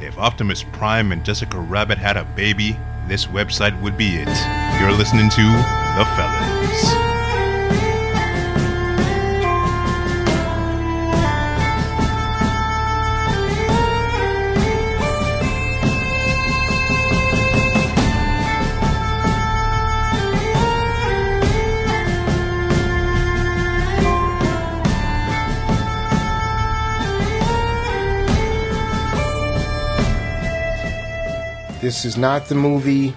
If Optimus Prime and Jessica Rabbit had a baby, this website would be it. You're listening to The Fellas. This is not the movie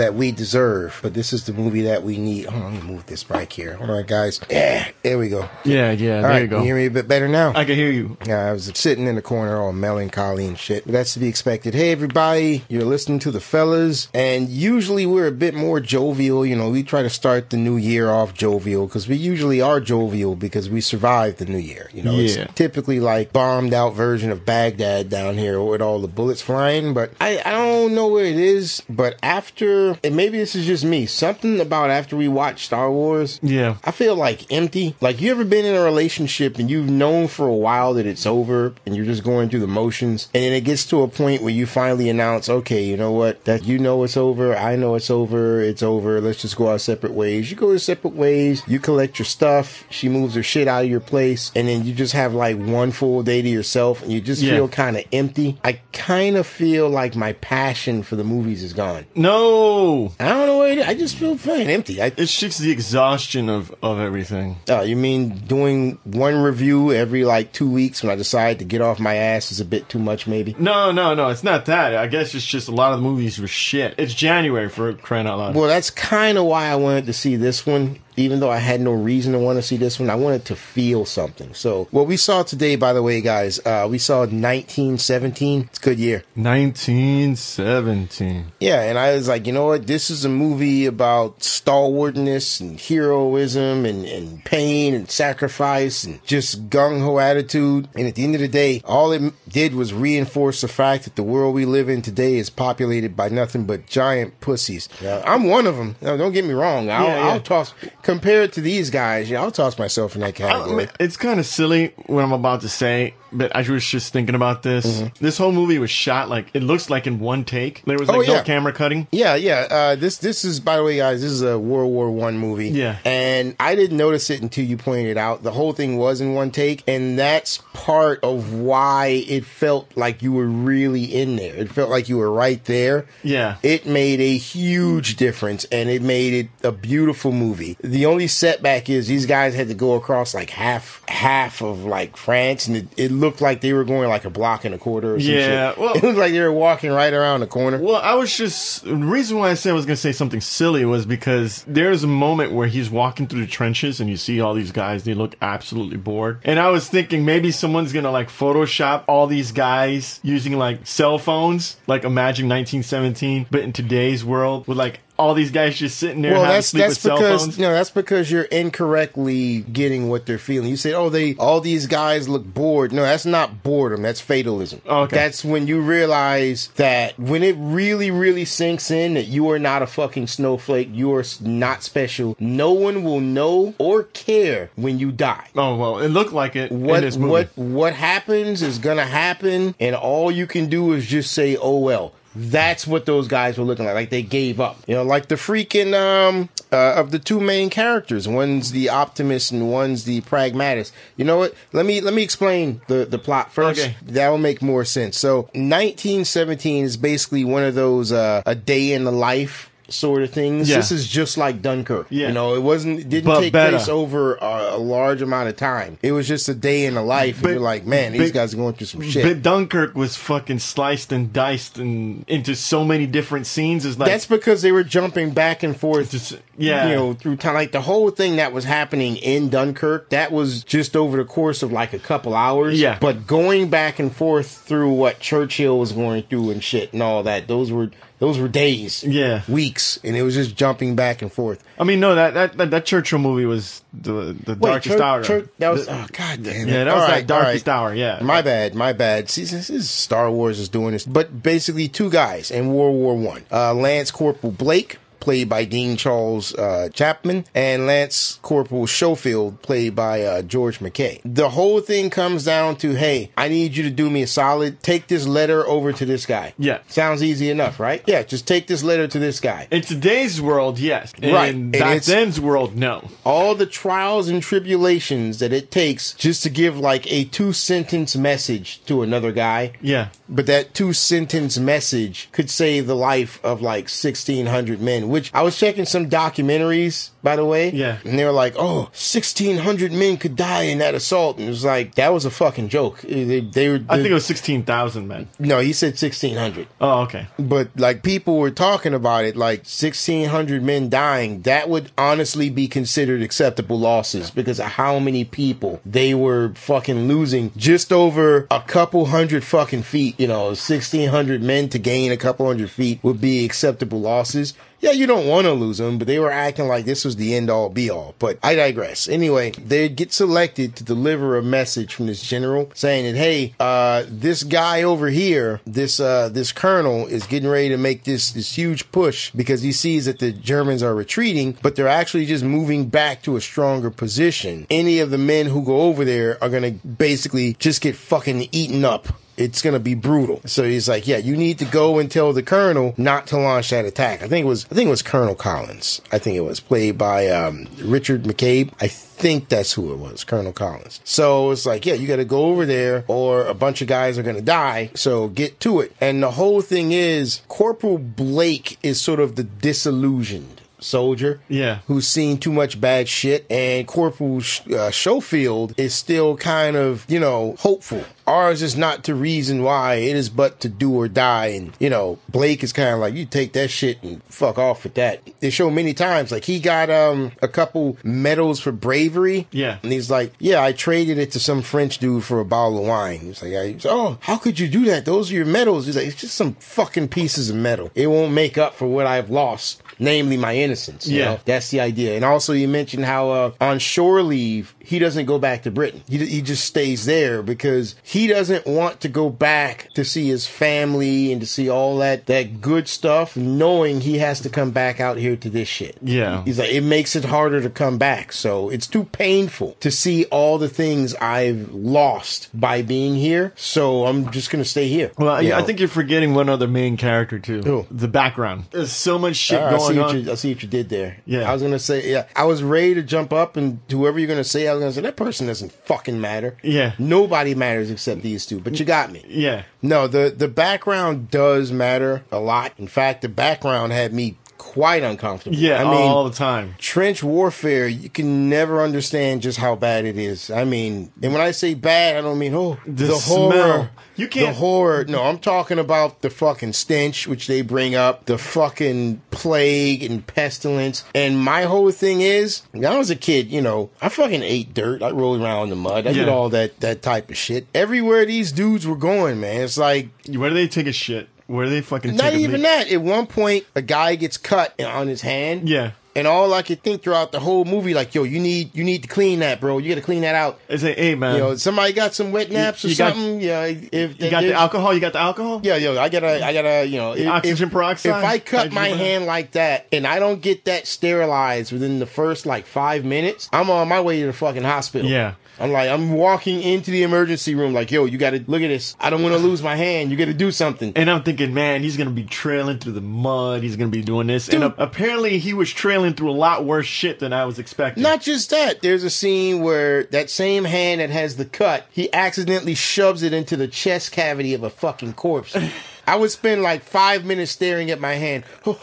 that we deserve, but this is the movie that we need. Hold on, let me move this mic here. Hold on, guys. Yeah, there we go. Yeah, yeah, All there right, you go. you hear me a bit better now? I can hear you. Yeah, I was sitting in the corner all melancholy and shit. But that's to be expected. Hey, everybody, you're listening to the fellas, and usually we're a bit more jovial. You know, we try to start the new year off jovial because we usually are jovial because we survived the new year. You know, Yeah. it's typically like bombed out version of Baghdad down here with all the bullets flying. But I, I don't know where it is. But after, and maybe this is just me, something about after we watched Star Wars, Yeah. I feel like empty. Like you ever been in a relationship and you've known for a while that it's over and you're just going through the motions and then it gets to a point where you finally announce, okay, you know what? That you know it's over, I know it's over, it's over. Let's just go our separate ways. You go your separate ways, you collect your stuff, she moves her shit out of your place, and then you just have like one full day to yourself and you just Yeah. feel kind of empty. I kind of feel like my passion for the movies is gone. No, I don't know what it is. I just feel fucking empty. I, it's just the exhaustion of of everything. Oh, you mean doing one review every like two weeks when I decide to get off my ass is a bit too much, maybe? No, no, no, it's not that. I guess it's just a lot of the movies were shit. It's January for crying out loud. Well, that's kind of why I wanted to see this one. Even though I had no reason to want to see this one, I wanted to feel something. So, what we saw today, by the way, guys, uh, we saw 1917. It's a good year. 1917. Yeah, and I was like, you know what? This is a movie about stalwartness and heroism and, and pain and sacrifice and just gung ho attitude. And at the end of the day, all it did was reinforce the fact that the world we live in today is populated by nothing but giant pussies. I'm one of them. No, don't get me wrong. I'll, Yeah, yeah. I'll toss, compared to these guys, yeah, I'll toss myself in that I category. mean, it's kind of silly what I'm about to say, but I was just thinking about this. Mm-hmm. This whole movie was shot like it looks like in one take. There was like Oh, no camera cutting. Yeah, yeah. Uh, this this is by the way, guys. This is a World War One movie. Yeah. and I didn't notice it until you pointed it out. The whole thing was in one take, and that's part of why it felt like you were really in there. It felt like you were right there. Yeah. It made a huge difference, and it made it a beautiful movie. The only setback is these guys had to go across like half half of like France, and it, it looked like they were going like a block and a quarter. Yeah, well- it looked like they were walking right around the corner. Well, I was just the reason why I said I was going to say something silly was because there's a moment where he's walking through the trenches and you see all these guys. They look absolutely bored, and I was thinking maybe someone's going to like Photoshop all these guys using like cell phones, like imagine 1917, but in today's world with like all these guys just sitting there Well, that's sleep that's because no, that's because you're incorrectly getting what they're feeling. You say, "Oh, they all these guys look bored." No, that's not boredom. That's fatalism. Oh, okay. That's when you realize that when it really, really sinks in that you are not a fucking snowflake. You are not special. No one will know or care when you die. Oh well, it looked like it in What this movie. what what happens is gonna happen, and all you can do is just say, "Oh well." That's what those guys were looking like. Like they gave up. You know, like the freaking um uh, of the two main characters. One's the optimist and one's the pragmatist. You know what? Let me let me explain the the plot first. Okay. That will make more sense. So, 1917 is basically one of those uh, a day in the life sort of things. Yeah. This is just like Dunkirk. Yeah. You know, it wasn't it didn't But take better. place over a, a large amount of time. It was just a day in the life, and But- you're like, man, these but- guys are going through some shit. But Dunkirk was fucking sliced and diced and into so many different scenes. Is like That's because they were jumping back and forth. Just- yeah. you know, through time. Like the whole thing that was happening in Dunkirk, that was just over the course of like a couple hours. Yeah. But going back and forth through what Churchill was going through and shit and all that, those were those were days, Yeah. weeks, and it was just jumping back and forth. I mean, no, that that that, that Churchill movie was the the darkest Chur- hour. Chur- that was The- oh god damn it. yeah, that was All that right, all darkest right. hour. Yeah, My bad, my bad. See, this is Star Wars is doing this, but basically two guys in World War One. Uh, Lance Corporal Blake played by Dean Charles uh, Chapman, and Lance Corporal Schofield, played by uh, George McKay. The whole thing comes down to, hey, I need you to do me a solid. Take this letter over to this guy. Yeah. Sounds easy enough, right? Yeah, just take this letter to this guy. In today's world, yes. In Right, and back then's world, no. all the trials and tribulations that it takes just to give like a two sentence message to another guy. Yeah. But that two sentence message could save the life of like 1,600 men, which I was checking some documentaries, by the way. Yeah. And they were like, oh, 1,600 men could die in that assault. And it was like, that was a fucking joke. They, they were, I think it was 16,000 men. no, he said 1,600 Oh, okay. but like people were talking about it like 1600 men dying that would honestly be considered acceptable losses because of how many people they were fucking losing just over a couple hundred fucking feet you know 1600 men to gain a couple hundred feet would be acceptable losses yeah, you don't want to lose them, but they were acting like this was the end all be all. But I digress. Anyway, they get selected to deliver a message from this general saying that, hey, uh, this guy over here, this uh, this colonel, is getting ready to make this this huge push because he sees that the Germans are retreating, but they're actually just moving back to a stronger position. Any of the men who go over there are gonna basically just get fucking eaten up it's gonna be brutal. So he's like, yeah, you need to go and tell the colonel not to launch that attack. I think it was, I think it was Colonel Collins. I think it was played by um, Richard McCabe. I think that's who it was, Colonel Collins. So it's like, yeah, you got to go over there, or a bunch of guys are gonna die. So get to it. And the whole thing is, Corporal Blake is sort of the disillusioned soldier Yeah. who's seen too much bad shit, and Corporal Sh- uh, Schofield is still kind of, you know, hopeful. Ours is not to reason why, it is but to do or die. And, you know, Blake is kind of like, you take that shit and fuck off with that. They show many times, like, he got um a couple medals for bravery. Yeah. And he's like, yeah, I traded it to some French dude for a bottle of wine. He's like, I, oh, how could you do that? Those are your medals. He's like, it's just some fucking pieces of metal. It won't make up for what I've lost, namely my innocence. you Yeah. know? That's the idea. And also, you mentioned how uh, on shore leave, he doesn't go back to Britain. He, he just stays there because he doesn't want to go back to see his family and to see all that, that good stuff, knowing he has to come back out here to this shit. Yeah. He's like, it makes it harder to come back. So it's too painful to see all the things I've lost by being here. So I'm just going to stay here. Well, You I know? think you're forgetting one other main character too. Who? The background. There's so much shit uh, I see, going what on. you, I see what you did there. Yeah. I was gonna say, yeah, I was ready to jump up and whoever you're gonna say, I was gonna say that person doesn't fucking matter. Yeah. nobody matters except these two. But you got me. Yeah. No, the the background does matter a lot. In fact, the background had me quite uncomfortable. Yeah. I mean, all the time. trench warfare, you can never understand just how bad it is. I mean, and when I say bad, I don't mean oh The the, smell. horror. You can't- the horror. No, I'm talking about the fucking stench which they bring up, the fucking plague and pestilence. And my whole thing is, when I was a kid, you know, I fucking ate dirt. I rolled around in the mud. I did all that that type of shit. Everywhere these dudes were going, man, it's like Where do they take a shit? Where they fucking not even that. At one point, a guy gets cut on his hand. Yeah. And all I could think throughout the whole movie, like, yo, you need you need to clean that, bro. You got to clean that out. It's like, hey man, You know, somebody got some wet naps or you got- something. yeah, if you got the alcohol. You got the alcohol. Yeah, yo, I gotta, I gotta, you know, if, oxygen if, peroxide? If I cut my hand like that and I don't get that sterilized within the first like five minutes, I'm on my way to the fucking hospital. Yeah. I'm like, I'm walking into the emergency room, like, yo, you gotta look at this. I don't want to lose my hand. You gotta do something. And I'm thinking, man, he's gonna be trailing through the mud. He's gonna be doing this, and uh, apparently he was trailing through a lot worse shit than I was expecting. Not just that, there's a scene where that same hand that has the cut, he accidentally shoves it into the chest cavity of a fucking corpse. I would spend like five minutes staring at my hand.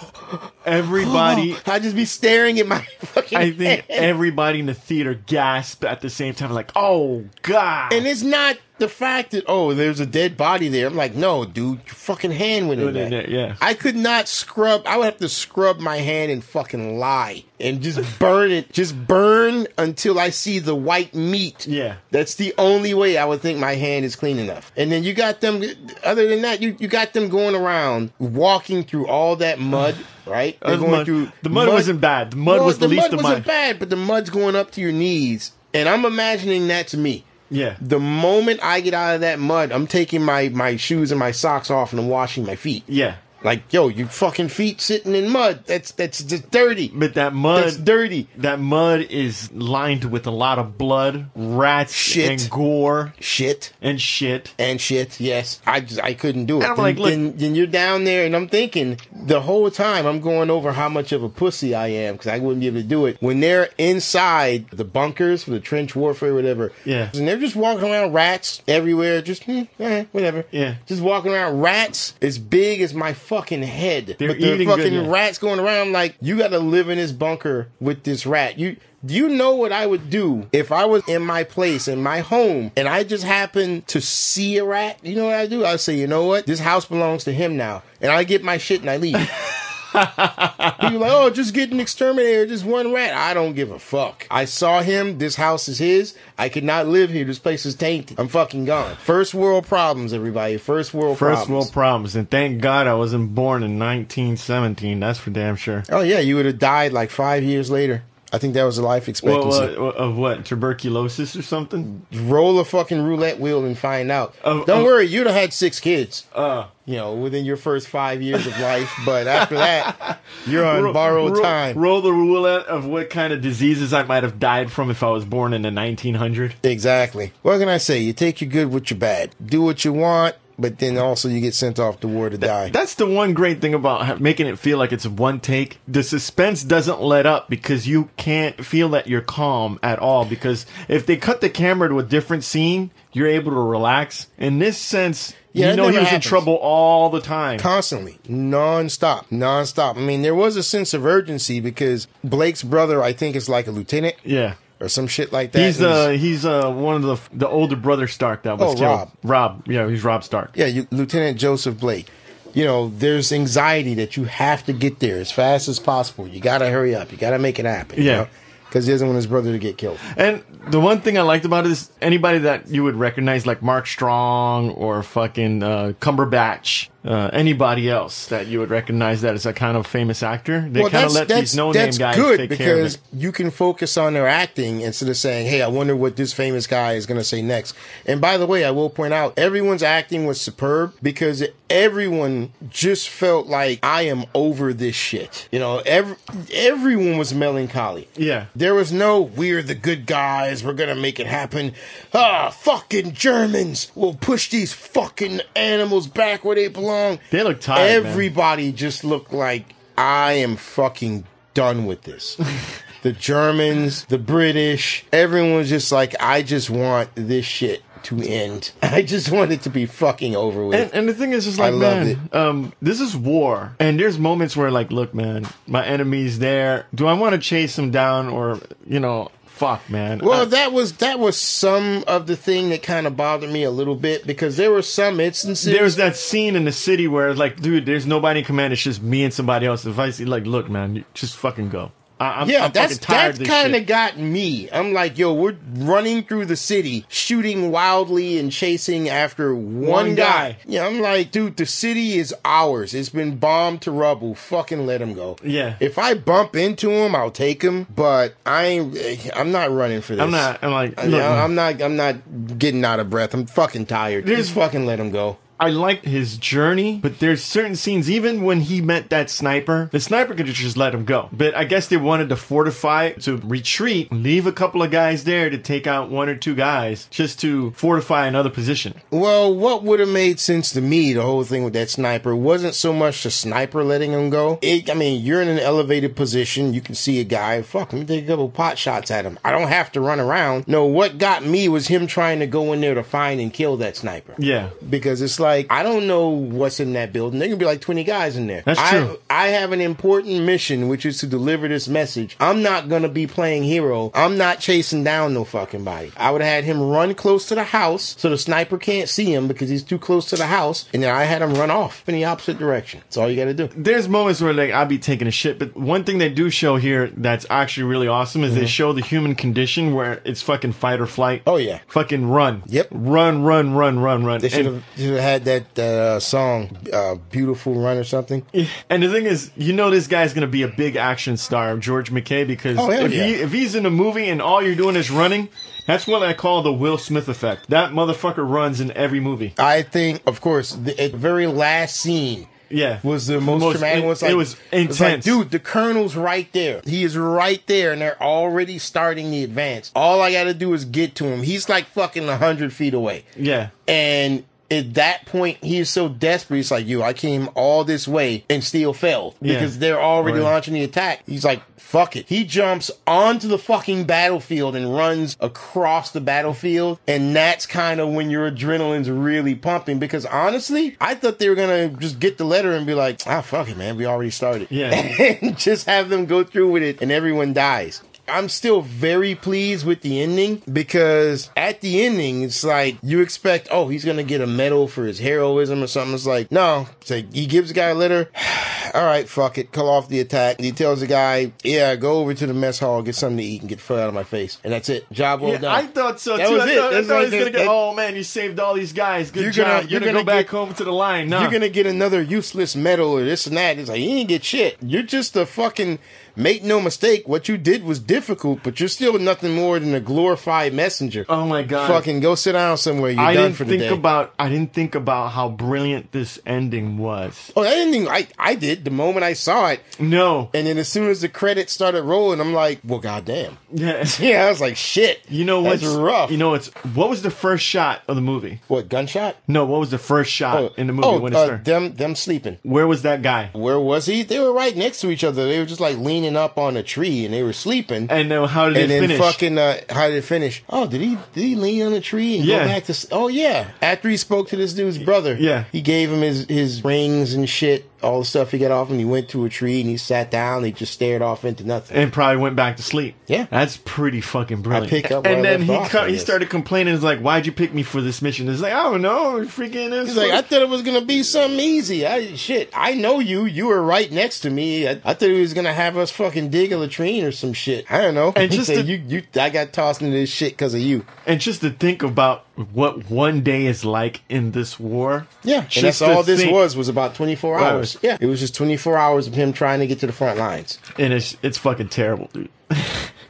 Everybody, I'd just be staring at my fucking I think hand. everybody in the theater gasped at the same time, like, "Oh God!" And it's not the fact that, oh, there's a dead body there. I'm like, no, dude, your fucking hand went in in there. yeah. I could not scrub. I would have to scrub my hand and fucking lie and just burn it. Just burn until I see the white meat. Yeah. That's the only way I would think my hand is clean enough. And then you got them, other than that, you, you got them going around, walking through all that mud, right? They're going mud- through the mud wasn't bad. The mud was the least mud of wasn't bad, but the mud's going up to your knees. And I'm imagining that's me. Yeah, The moment I get out of that mud, I'm taking my, my shoes and my socks off and I'm washing my feet. yeah. Like, yo, your fucking feet sitting in mud. That's that's just dirty. But that mud, That's dirty. that mud is lined with a lot of blood, rats, Shit. and gore Shit. and shit. and shit. Yes, I just I couldn't do it. And I'm then, like, look- then, then you're down there, and I'm thinking the whole time I'm going over how much of a pussy I am because I wouldn't be able to do it when they're inside the bunkers for the trench warfare, whatever. Yeah. and they're just walking around rats everywhere, just hmm, eh, whatever. Yeah. just walking around rats as big as my fucking head. They're but eating fucking yeah. rats going around like you got to live in this bunker with this rat. You. Do you know what I would do if I was in my place, in my home, and I just happened to see a rat? You know what I do? I say, you know what? This house belongs to him now. And I get my shit and I leave. People like, oh, just get an exterminator, just one rat. I don't give a fuck. I saw him. This house is his. I could not live here. This place is tainted. I'm fucking gone. First world problems, everybody. First world First problems. world problems. And thank God I wasn't born in 1917. That's for damn sure. Oh yeah, you would have died like five years later. I think that was a life expectancy. Well, uh, of what? Tuberculosis or something? Roll a fucking roulette wheel and find out. Of- Don't of- worry, you'd have had six kids. Uh, You know, within your first five years of life, but after that, you're on ro- borrowed ro- time. Roll the roulette of what kind of diseases I might have died from if I was born in the 1900. Exactly. What can I say? You take your good with your bad. Do what you want, but then also you get sent off to war to die. That's the one great thing about making it feel like it's one take. The suspense doesn't let up because you can't feel that you're calm at all. Because if they cut the camera to a different scene, you're able to relax. In this sense, Yeah, you know he was happens. in trouble all the time. Constantly, non-stop, non-stop. I mean, there was a sense of urgency because Blake's brother, I think, is like a lieutenant yeah. Or some shit like that. He's uh he's uh one of the the older brother Stark that was Oh, killed. Rob. Rob, yeah, he's Rob Stark. yeah, you, Lieutenant Joseph Blake. You know, there's anxiety that you have to get there as fast as possible. You got to hurry up. You got to make it happen. Yeah. Because he doesn't want his brother to get killed. And the one thing I liked about it is anybody that you would recognize, like Mark Strong or fucking uh, Cumberbatch, uh, anybody else that you would recognize that as a kind of famous actor, they kind of let these no name guys good take care of because you can focus on their acting instead of saying, "Hey, I wonder what this famous guy is going to say next." And by the way, I will point out everyone's acting was superb because everyone just felt like I am over this shit. You know, every, everyone was melancholy. Yeah. There was no we're the good guys, we're gonna make it happen. Ah, fucking Germans will push these fucking animals back where they belong. They look tired, man. Everybody just looked like I am fucking done with this. the Germans, the British, everyone's just like, I just want this shit to end. I just want it to be fucking over with. And, and the thing is, just like, I man, um, this is war. And there's moments where, like, look, man, my enemy's there. Do I want to chase him down or, you know, fuck, man? Well, I- that was that was some of the thing that kind of bothered me a little bit because there were some instances. there's that scene in the city where it's like, dude, there's nobody in command. It's just me and somebody else. If I see, like, look, man, you just fucking go. I, I'm, yeah, I'm that's tired that kind of got me. I'm like, yo, we're running through the city, shooting wildly and chasing after one, One guy. guy. Yeah, I'm like, dude, the city is ours. It's been bombed to rubble. Fucking let him go. Yeah. If I bump into him, I'll take him. But I ain't. I'm not running for this. I'm not. I'm like, Yeah, I'm not. I'm not getting out of breath. I'm fucking tired. Just fucking let him go. I like his journey, but there's certain scenes, even when he met that sniper, the sniper could have just let him go. But I guess they wanted to fortify, to retreat, leave a couple of guys there to take out one or two guys, just to fortify another position. Well, what would have made sense to me, the whole thing with that sniper, wasn't so much the sniper letting him go. It, I mean, you're in an elevated position. You can see a guy. Fuck, let me take a couple pot shots at him. I don't have to run around. No, what got me was him trying to go in there to find and kill that sniper. Yeah. Because it's like, I don't know what's in that building. There can be like 20 guys in there. That's I, true. I have an important mission, which is to deliver this message. I'm not going to be playing hero. I'm not chasing down no fucking body. I would have had him run close to the house so the sniper can't see him because he's too close to the house. And then I had him run off in the opposite direction. That's all you got to do. There's moments where like I'll be taking a shit, but one thing they do show here that's actually really awesome is they show the human condition where it's fucking fight or flight. Mm-hmm. Oh, yeah. Fucking run. Yep. Run, run, run, run, run. They should have, should had that uh, song, uh, Beautiful Run or something. And the thing is, you know, this guy's gonna be a big action star, George McKay, because Oh, if yeah. he if he's in a movie and all you're doing is running, that's what I call the Will Smith effect. That motherfucker runs in every movie. I think, of course, the very last scene, Yeah. was the most, Most traumatic one. It's like- it was it's like, intense. dude, the colonel's right there. He is right there, and they're already starting the advance. All I got to do is get to him. He's like fucking a hundred feet away. Yeah. And at that point, he is so desperate. He's like, "You, I came all this way and still failed Yeah. because they're already Right. launching the attack." He's like, "Fuck it." He jumps onto the fucking battlefield and runs across the battlefield, and that's kind of when your adrenaline's really pumping. Because honestly, I thought they were gonna just get the letter and be like, "Ah, fuck it, man, we already started." Yeah. and just have them go through with it, and everyone dies. I'm still very pleased with the ending because at the ending, it's like you expect, oh, he's gonna get a medal for his heroism or something. It's like, no, it's like he gives the guy a letter. All right, fuck it, call off the attack. He tells the guy, yeah, go over to the mess hall, get something to eat, and get the fuck out of my face. And that's it. Job well Yeah, done. I thought so That too. was I it. I thought what he was gonna. That- Oh man, you saved all these guys. Good You're job. gonna- You're gonna, gonna go back get- home to the line. Nah. You're gonna get another useless medal or this and that. It's like you didn't get shit. You're just a fucking make no mistake. What you did was difficult, but you're still nothing more than a glorified messenger. oh my god. Fucking go sit down somewhere. You're I done didn't for the think day. about. I didn't think about how brilliant this ending was. oh, I didn't I I did the moment I saw it, No. and then as soon as the credits started rolling, I'm like, well, goddamn. Yeah. Yeah, I was like, shit. You know what's rough. You know what's what was the first shot of the movie? what gunshot? No, what was the first shot in the movie oh, when it uh, started? them them sleeping. Where was that guy? Where was he? They were right next to each other. They were just like leaning up on a tree, and they were sleeping. And then how did and it then finish? fucking uh, how did it finish? Oh, did he did he lean on the tree and Yeah. go back to? Oh yeah, after he spoke to this dude's brother, Yeah. he gave him his his rings and shit, all the stuff he got off him. He went to a tree and he sat down. He just stared off into nothing. and probably went back to sleep. Yeah. that's pretty fucking brilliant. pick up and I then he off, co- he started complaining. He's like, why'd you pick me for this mission? It's like, I don't know, freaking. This He's like, I thought it was gonna be something easy. I shit, I know you. You were right next to me. I, I thought he was gonna have us fucking dig a latrine or some shit. I don't know. And He just said, to- you, you, I got tossed into this shit because of you. and just to think about what one day is like in this war. Yeah, and that's all this think- was was about 24 Right. hours. Yeah, it was just 24 hours of him trying to get to the front lines. and it's it's fucking terrible, dude.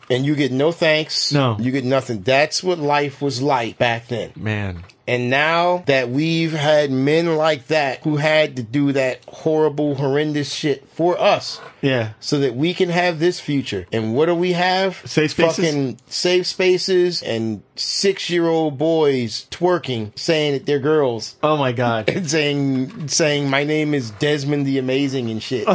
And you get no thanks. No. You get nothing. That's what life was like back then. Man, And now that we've had men like that who had to do that horrible, horrendous shit for us yeah. so that we can have this future. And what do we have? Safe spaces? Fucking safe spaces and six year old boys twerking, saying that they're girls. Oh my god. and saying saying my name is Desmond the Amazing and shit.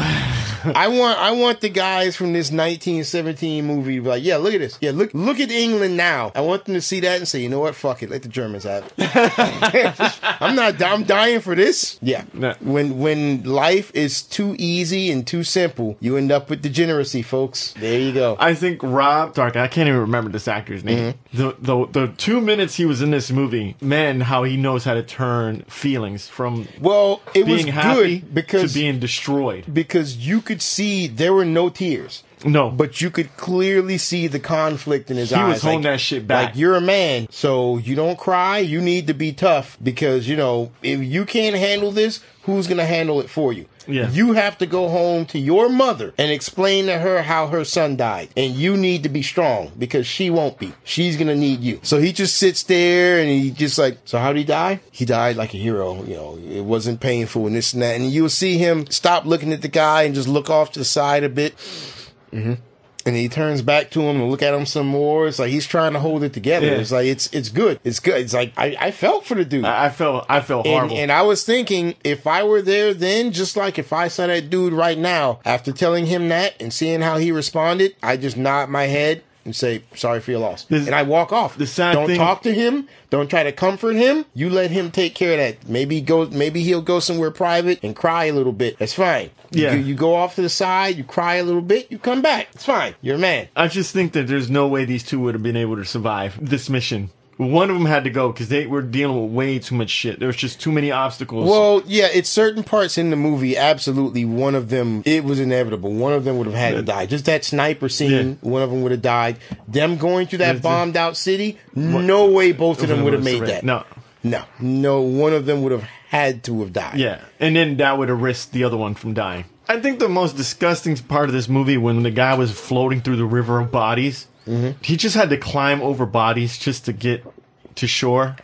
I want I want the guys from this 1917 movie to be like, yeah, look at this. Yeah, look look at England now. I want them to see that and say, you know what? Fuck it, let the Germans have it. I'm not. I'm dying for this. Yeah. Nah. When when life is too easy and too simple, you end up with degeneracy, folks. There you go. I think Rob Dark. I can't even remember this actor's name. Mm-hmm. The, the the two minutes he was in this movie, man, how he knows how to turn feelings from well, it was happy good because to being destroyed. because you could see there were no tears. No, but you could clearly see the conflict in his He eyes. was holding that shit back. Like you're a man, so you don't cry. You need to be tough because you know if you can't handle this, who's gonna handle it for you? Yeah. You have to go home to your mother and explain to her how her son died. And you need to be strong because she won't be. She's gonna need you. So he just sits there and he just like, so how did he die? He died like a hero. You know, it wasn't painful and this and that. And you'll see him stop looking at the guy and just look off to the side a bit. Mm-hmm. And he turns back to him and look at him some more. It's like he's trying to hold it together. Yeah. It's like it's it's good. It's good. It's like I, I felt for the dude. I, I felt I felt And, horrible. and I was thinking, if I were there then, just like if I saw that dude right now, after telling him that and seeing how he responded, I just nod my head and say, sorry for your loss. This- and I walk off. the sad Don't thing- talk to him. Don't try to comfort him. You let him take care of that. Maybe go, maybe he'll go somewhere private and cry a little bit. That's fine. Yeah. You, you go off to the side, you cry a little bit, you come back. It's fine. You're a man. I just think that there's no way these two would have been able to survive this mission. One of them had to go because they were dealing with way too much shit. There was just too many obstacles. Well, yeah, it's certain parts in the movie. Absolutely, one of them it was inevitable. One of them would have had to die. Just that sniper scene, one of them would have died. Them going through that Yeah, bombed out city, no way both of them would have made that. No. no, no, one of them would have had to have died. Yeah, and then that would have risked the other one from dying. I think the most disgusting part of this movie when the guy was floating through the river of bodies, Mm-hmm. he just had to climb over bodies just to get to shore.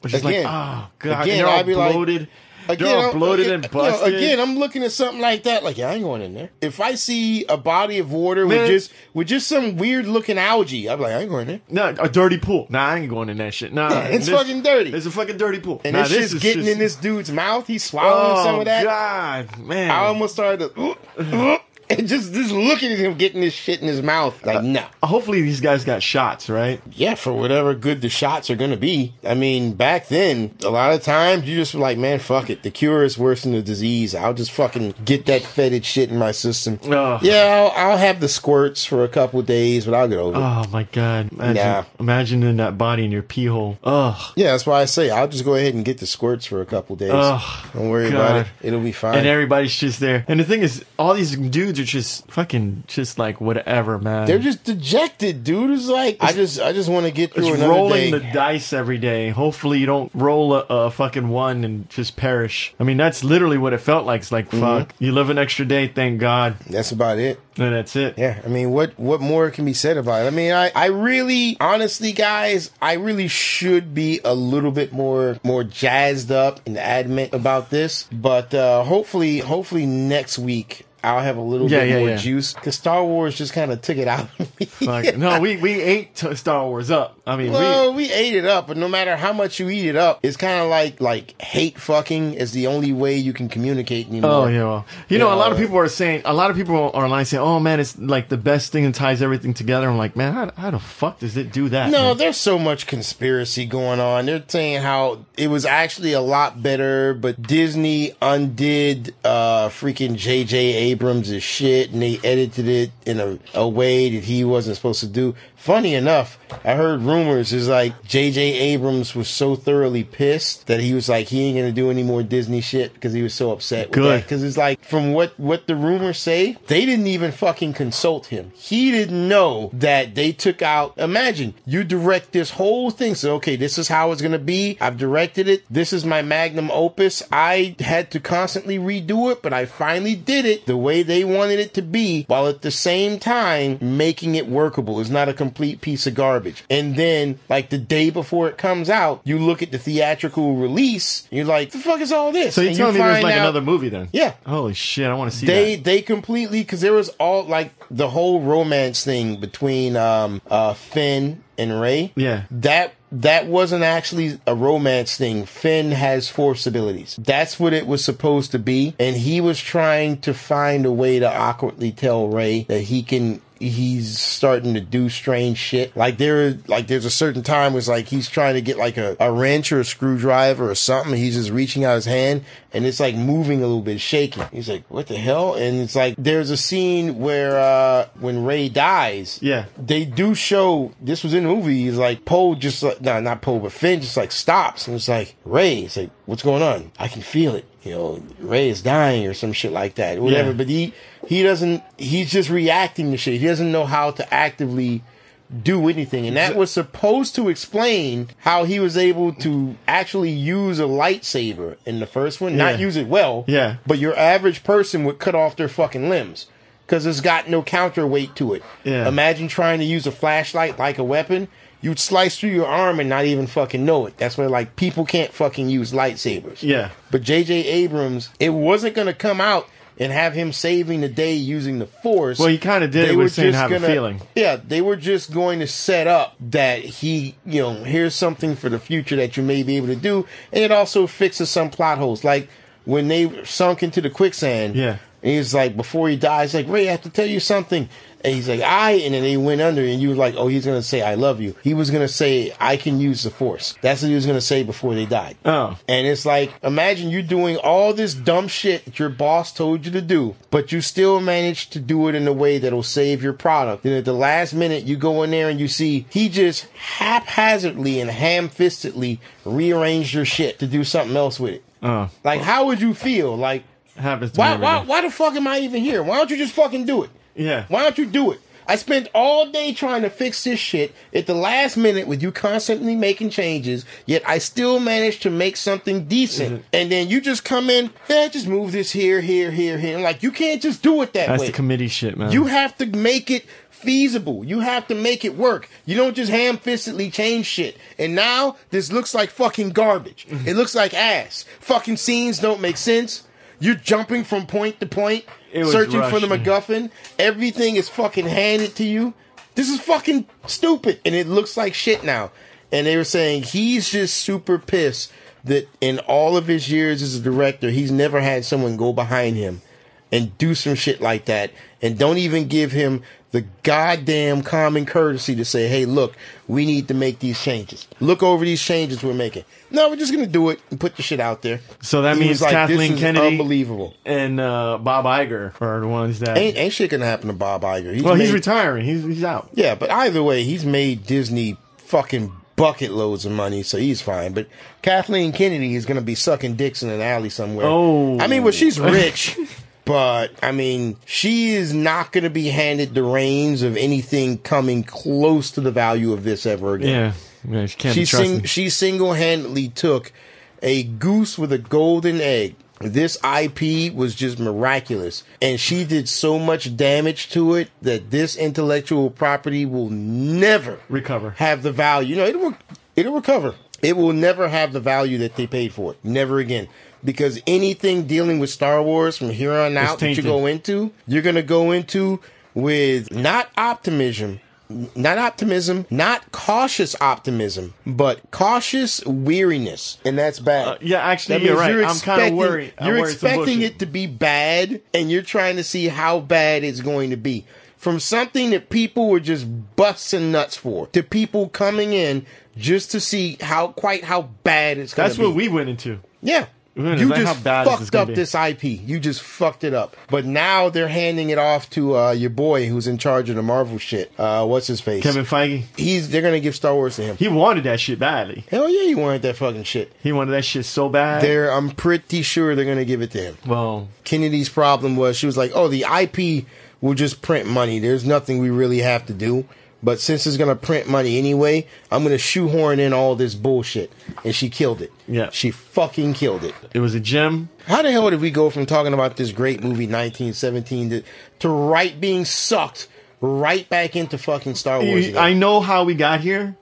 Which is Again. like, oh god, Again, they're all I'd be like- bloated. They're all bloated again, and you know, busted. again, I'm looking at something like that. Like, yeah, I ain't going in there. If I see a body of water Man. with just with just some weird looking algae, I'm like, I ain't going in there. No, a dirty pool. Nah, I ain't going in that shit. Nah, It's this- fucking dirty. It's a fucking dirty pool. And nah, it's this just is getting just- in this dude's mouth. He's swallowing Oh some of that. God, man. I almost started to. And just just looking at him getting this shit in his mouth, like uh, no, uh, Hopefully these guys got shots, right? yeah, for whatever good the shots are gonna be. I mean, back then, a lot of times you just were like, man, fuck it, the cure is worse than the disease. I'll just fucking get that fetid shit in my system. Ugh. Yeah, I'll, I'll have the squirts for a couple days, but I'll get over it. Oh my God! Imagine, Nah. imagine in that body in your pee hole. Ugh. Yeah, that's why I say I'll just go ahead and get the squirts for a couple days. Ugh, Don't worry God. about it; it'll be fine. And everybody's just there. And the thing is, all these dudes are just fucking, just like whatever, man. They're just dejected, dude. It's like I just I just want to get through It's another rolling day. the dice every day. Hopefully, you don't roll a, a fucking one and just perish. I mean, that's literally what it felt like. It's like, Mm-hmm. fuck, you live an extra day, thank God, That's about it. and that's it. Yeah, I mean, what what more can be said about it? I mean, I I really, honestly, guys, I really should be a little bit more more jazzed up and adamant about this, but uh hopefully, hopefully next week. I'll have a little Yeah, bit yeah, more yeah. juice because Star Wars just kind of took it out of me. Like, no, we we ate t- Star Wars up. I mean, we. Well, we ate it up, but no matter how much you eat it up, it's kind of like like hate fucking is the only way you can communicate anymore. Oh yeah, well, you know, a lot of people are saying, a lot of people are online saying, "Oh man, it's like the best thing and ties everything together." I'm like, man, how, how the fuck does it do that? No, man? there's so much conspiracy going on. They're saying how it was actually a lot better, but Disney undid uh freaking JJ Abrams' shit and they edited it in a, a way that he wasn't supposed to do. Funny enough, I heard rumors is like JJ Abrams was so thoroughly pissed that he was like he ain't gonna do any more Disney shit because he was so upset with Good. that. Because it's like from what what the rumors say, they didn't even fucking consult him. He didn't know that they took out. Imagine you direct this whole thing. So okay, this is how it's gonna be. I've directed it. This is my magnum opus. I had to constantly redo it, but I finally did it the way they wanted it to be, while at the same time making it workable. It's not a complete piece of garbage. And then, like the day before it comes out, you look at the theatrical release. You're like, the fuck is all this? So you're And telling me there's like out- another movie then? Yeah. Holy shit, I want to see They that. they completely because there was all like the whole romance thing between um uh Finn and Rey. Yeah. That that wasn't actually a romance thing. Finn has force abilities. That's what it was supposed to be. And he was trying to find a way to awkwardly tell Rey that he can he's starting to do strange shit. Like there like there's a certain time was like he's trying to get like a, a wrench or a screwdriver or something. He's just reaching out his hand and it's like moving a little bit, shaking. He's like, What the hell? And it's like there's a scene where uh when Rey dies, Yeah. they do show this was in the movie. He's like Poe just like no, not Poe, but Finn just like stops and it's like Rey. It's like what's going on? I can feel it. You know, Rey is dying or some shit like that. Whatever. Yeah. But he he doesn't. He's just reacting to shit. He doesn't know how to actively do anything. And that was supposed to explain how he was able to actually use a lightsaber in the first one. Not Yeah. use it well. Yeah. But your average person would cut off their fucking limbs. Because it's got no counterweight to it. Yeah. Imagine trying to use a flashlight like a weapon. You'd slice through your arm and not even fucking know it. That's why, like, people can't fucking use lightsabers. Yeah. But J.J. Abrams, it wasn't going to come out and have him saving the day using the Force. Well, he kinda did it They with were saying just have a feeling. Yeah, they were just going to set up that he, you know, here's something for the future that you may be able to do, and it also fixes some plot holes, like when they sunk into the quicksand. Yeah. And he's like, before he dies, like Rey, I have to tell you something. And he's like, I, and then he went under, and you were like, oh, he's gonna say, I love you. He was gonna say, I can use the Force. That's what he was gonna say before they died. Oh. And it's like, imagine you doing all this dumb shit that your boss told you to do, but you still managed to do it in a way that'll save your product. Then at the last minute, you go in there and you see he just haphazardly and ham fistedly rearranged your shit to do something else with it. Oh, Like, how would you feel? Like, happens why, why, why the fuck am I even here? Why don't you just fucking do it? Yeah. Why don't you do it? I spent all day trying to fix this shit at the last minute with you constantly making changes, yet I still managed to make something decent. Mm-hmm. And then you just come in, yeah, just move this here, here, here, here. And like, you can't just do it that That's way. That's the committee shit, man. You have to make it feasible. You have to make it work. You don't just ham fistedly change shit. And now this looks like fucking garbage. Mm-hmm. It looks like ass. Fucking scenes don't make sense. You're jumping from point to point, searching for the. MacGuffin. Everything is fucking handed to you. This is fucking stupid. And it looks like shit now. And they were saying he's just super pissed that in all of his years as a director, he's never had someone go behind him and do some shit like that and don't even give him the goddamn common courtesy to say, hey, look, we need to make these changes. Look over these changes we're making. No, we're just going to do it and put the shit out there. so that He means like, Kathleen Kennedy unbelievable. and uh, Bob Iger are the ones that. Ain't, ain't shit going to happen to Bob Iger. He's well, he's retiring. He's he's out. Yeah, but either way, he's made Disney fucking bucket loads of money, so he's fine. But Kathleen Kennedy is going to be sucking dicks in an alley somewhere. Oh. I mean, well, she's rich, but I mean, she is not going to be handed the reins of anything coming close to the value of this ever again. Yeah, yeah. She can't She sing, she single handedly took a goose with a golden egg. This IP was just miraculous, and she did so much damage to it that this intellectual property will never Recover. have the value. No, it'll it'll recover. It will never have the value that they paid for it. Never again. Because anything dealing with Star Wars from here on out that you go into, you're gonna go into with not optimism, not optimism, not cautious optimism, but cautious weariness, and that's bad. Uh, yeah, actually, That you're right. I'm kind of worried. I'm You're worried expecting it to be bad, and you're trying to see how bad it's going to be. From something that people were just busting nuts for, to people coming in just to see how quite how bad it's going to That's what we went into. Yeah. You just fucked up be? this IP. You just fucked it up. But now they're handing it off to uh, your boy who's in charge of the Marvel shit. Uh, what's his face? Kevin Feige. He's they're gonna give Star Wars to him. He wanted that shit badly. Hell yeah, he wanted that fucking shit. He wanted that shit so bad. They're I'm pretty sure they're gonna give it to him. well, Kennedy's problem was she was like, "Oh, the IP will just print money. There's nothing we really have to do." But since it's gonna print money anyway, I'm gonna shoehorn in all this bullshit, and she killed it. Yeah. she fucking killed it. it was a gem. How the hell did we go from talking about this great movie 1917 to, to right being sucked right back into fucking Star Wars? again? I know how we got here.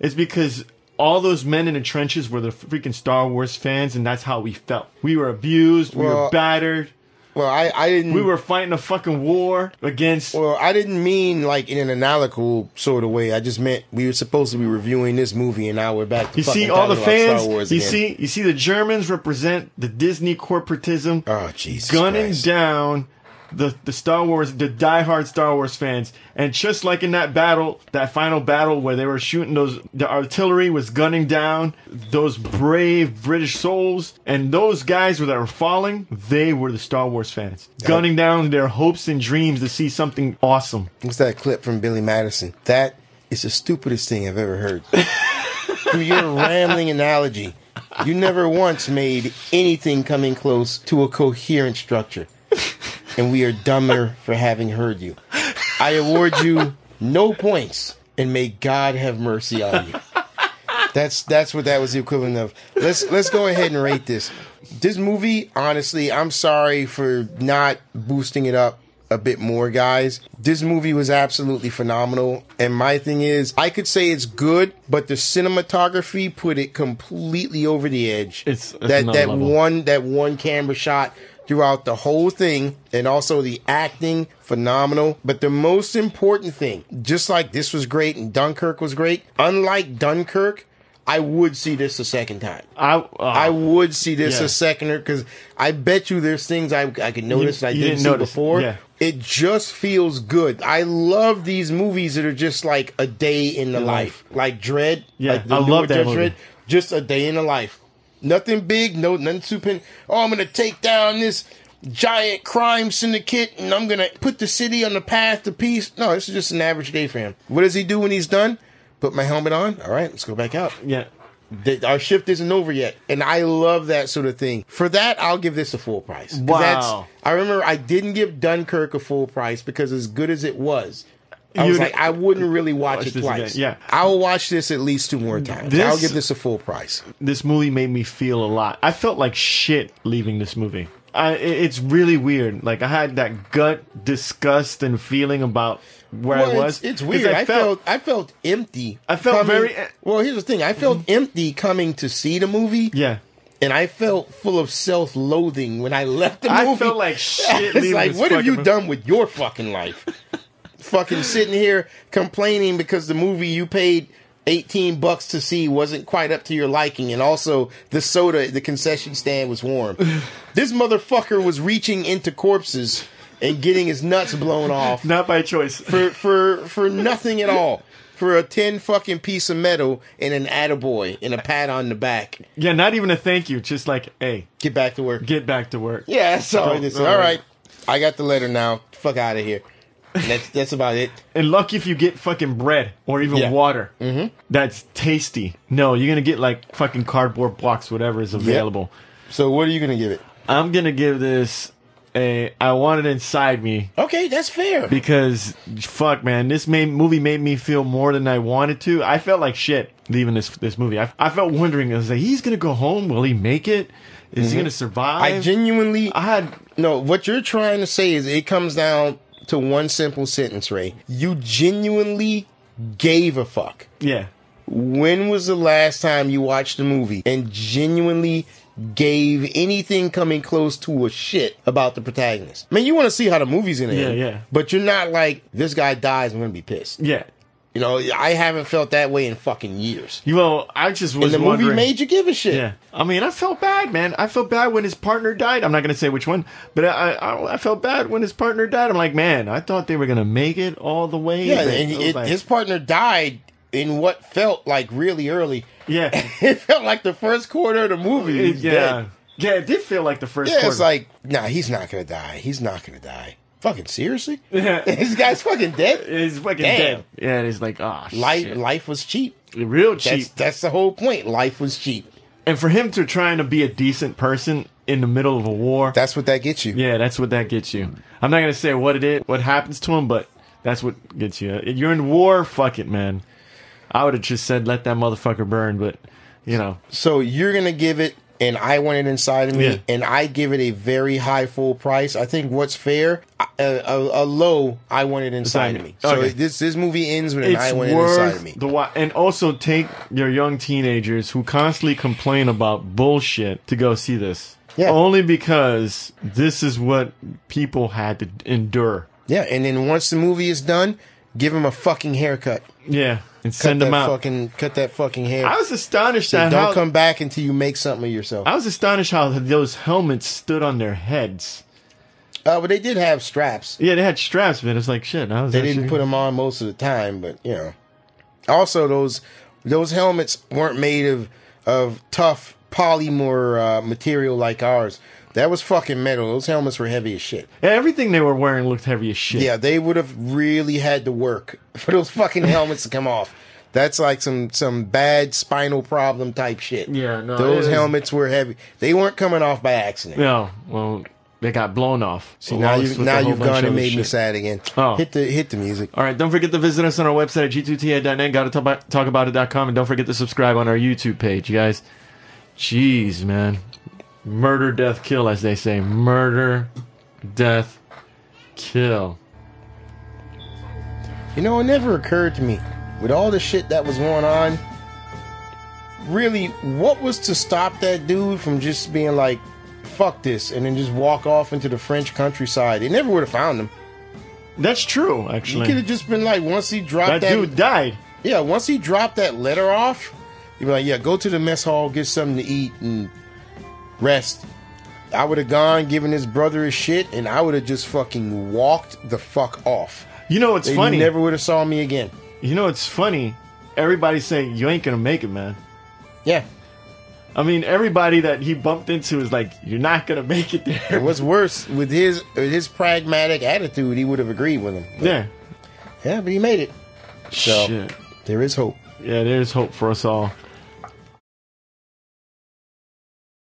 It's because all those men in the trenches were the freaking Star Wars fans, and that's how we felt. We were abused. We Well- were battered. Well, I, I didn't. We were fighting a fucking war against. Well, I didn't mean like in an analytical sort of way. I just meant we were supposed to be reviewing this movie, and now we're back. To You see all the fans. You again. see, you see the Germans represent the Disney corporatism. Oh Jesus! gunning Christ. down the the Star Wars, the diehard Star Wars fans, and just like in that battle, that final battle where they were shooting those, the artillery was gunning down those brave British souls, and those guys that were falling, they were the Star Wars fans, gunning down their hopes and dreams to see something awesome. What's that clip from Billy Madison? That is the stupidest thing I've ever heard. Through your rambling analogy, you never once made anything coming close to a coherent structure. And we are dumber for having heard you. I award you no points, and may God have mercy on you. That's that's what that was the equivalent of. Let's let's go ahead and rate this. This movie, honestly, I'm sorry for not boosting it up a bit more, guys. This movie was absolutely phenomenal. And my thing is, I could say it's good, but the cinematography put it completely over the edge. It's- it's that that level. one that one camera shot throughout the whole thing and also the acting phenomenal but the most important thing just like this was great and dunkirk was great unlike dunkirk i would see this a second time I uh, I would see this Yeah. a second because I bet you there's things I I could notice that I didn't, didn't see notice, before. yeah. It just feels good. I love these movies that are just like a day in the life, like Dredd. Yeah, like I love that Judge movie. Just a day in the life. Nothing big, no nothing super. Oh, I'm gonna take down this giant crime syndicate and I'm gonna put the city on the path to peace. No, this is just an average day for him. What does he do when he's done? Put my helmet on. All right, let's go back out yeah. our shift isn't over yet. And I love that sort of thing. For that, I'll give this a full price. Wow. I remember I didn't give Dunkirk a full price because as good as it was, I was like, I wouldn't really watch, Watch it twice. again, yeah. I'll watch this at least two more times. This- I'll give this a full price. this movie made me feel a lot. I felt like shit leaving this movie. I, it's really weird. Like I had that gut disgust and feeling about where I was. It's, it's weird. I, felt, I felt empty. I felt coming- very- Mm-hmm. well. Here's the thing. I felt empty coming to see the movie, yeah. and I felt full of self-loathing when I left the movie. I felt like shit it's leaving like, what have you movie. done with your fucking life? Fucking sitting here complaining because the movie you paid. 18 bucks to see wasn't quite up to your liking and also the soda at the concession stand was warm. this motherfucker was reaching into corpses and getting his nuts blown off Not by choice. for for for nothing at all. For a ten fucking piece of metal and an attaboy and a pat on the back. yeah, not even a thank you. Just like, hey, Get back to work. get back to work. Yeah, that's all. Don't- it is. all All right. right, I got the letter now. Fuck out of here. That's that's about it. And lucky if you get fucking bread or even Yeah. water. Mm-hmm. That's tasty. No, you're gonna get like fucking cardboard blocks, whatever is available. So what are you gonna give it? I'm gonna give this a. I want it inside me Okay, that's fair. because fuck, man, this made, movie made me feel more than I wanted to. I felt like shit leaving this this movie. I, I felt wondering. I was like, he's gonna go home. Will he make it? Is he gonna survive? I genuinely I had no. What you're trying to say is it comes down to one simple sentence, Rey. You genuinely gave a fuck. yeah. When was the last time you watched a movie and genuinely gave anything coming close to a shit about the protagonist? I mean, you want to see how the movie's gonna Yeah, end, yeah. But you're not like this guy dies. I'm gonna be pissed. Yeah. You know, I haven't felt that way in fucking years. You know, I just was And the movie made you give a shit. Yeah, I mean, I felt bad, man. I felt bad when his partner died. I'm not gonna say which one, but I, I, I felt bad when his partner died. I'm like, man, I thought they were gonna make it all the way. Yeah, and it, like- his partner died in what felt like really early. yeah, It felt like the first quarter of the movie. he It- was yeah, dead. yeah. It did feel like the first. Yeah, quarter. it's like, nah, he's not gonna die. He's not gonna die. Fucking seriously? Yeah. this guy's fucking dead. He's fucking Damn. dead. Yeah, and it's like, ah, Life, shit. life was cheap. real cheap. That's that's the whole point. Life was cheap. and for him to trying to be a decent person in the middle of a war, That's what that gets you. yeah, that's what that gets you. I'm not gonna say what it is, what happens to him, but that's what gets you. You're in war, fuck it, man. I would have just said let that motherfucker burn, but you know, So you're gonna give it, and I want it inside of me, Yeah. and I give it a very high full price. I think what's fair, a, a, a low, I want it inside Inside of me. So Okay. this this movie ends with an it's I want it inside of me. the wa- and also take your young teenagers who constantly complain about bullshit to go see this. Yeah. Only because this is what people had to endure. Yeah, and then once the movie is done, give him a fucking haircut. Yeah, and Cut send them out. fucking cut that fucking hair. I was astonished So at don't how come back until you make something of yourself. I was astonished how those helmets stood on their heads. Uh, but they did have straps. Yeah, they had straps, but it's like shit. I was They didn't put them on most of the time, but you know. Also, those those helmets weren't made of of tough polymer uh, material like ours. That was fucking metal. Those helmets were heavy as shit. Everything they were wearing looked heavy as shit. Yeah, they would have really had to work for those fucking helmets to come off. That's like some some bad spinal problem type shit. Yeah, no, those helmets were heavy. They weren't coming off by accident. No, well, they got blown off. See, now you now you've gone and made me sad again. Oh. Hit the hit the music. All right, don't forget to visit us on our website at g2ta.net. Got to talk about, talkaboutit.com. And don't forget to subscribe on our YouTube page, you guys. Jeez, man. Murder, death, kill, as they say. Murder, death, kill. You know, it never occurred to me with all the shit that was going on. Really, what was to stop that dude from just being like, "Fuck this," and then just walk off into the French countryside? They never would have found him. That's true, actually. He could have just been like, once he dropped That that, dude died. yeah, once he dropped that letter off, you'd be like, yeah, go to the mess hall, get something to eat, and rest. I would have gone, given his brother his shit, and I would have just fucking walked the fuck off. You know what's They funny? never would have saw me again. You know what's funny? Everybody saying you ain't gonna make it, man. Yeah. I mean, everybody that he bumped into is like, you're not gonna make it And there. what's worse, with his with his pragmatic attitude, he would have agreed with him. But- yeah. yeah, but he made it. So Shit. there is hope. Yeah, there's hope for us all.